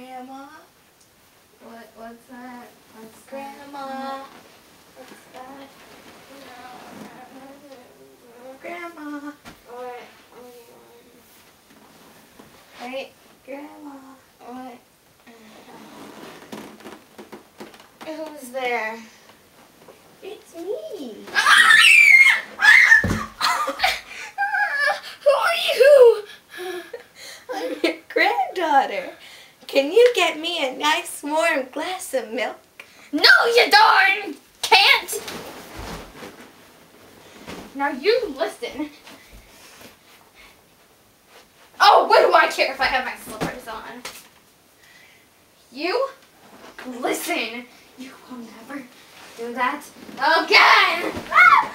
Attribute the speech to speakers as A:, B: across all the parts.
A: Grandma. What? What's that? What's Grandma? What's that? Grandma. What? Hey, Grandma. What? Who's there?
B: It's me.
A: Who are you?
B: I'm your granddaughter. Can you get me a nice warm glass of milk?
A: No, you darn can't. Now you listen. Oh, what do I care if I have my slippers on? You listen. You will never do that again. Ah!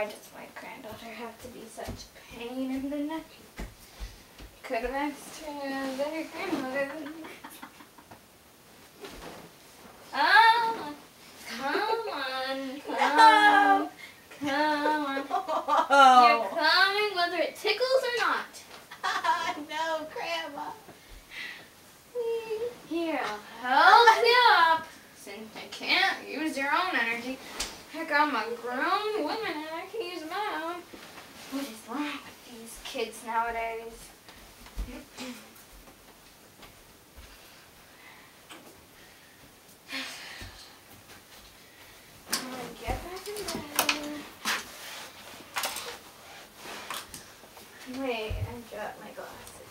A: Why does my granddaughter have to be such a pain in the neck? Could have asked her their grandmother. Oh, come on, come, on, come on. You're coming whether it tickles or not.
B: no, Grandma.
A: Here, I'll help you up. Since I can't use your own energy. I got my grown women and I can use my own. What is wrong with these kids nowadays? Wait, I dropped my glasses.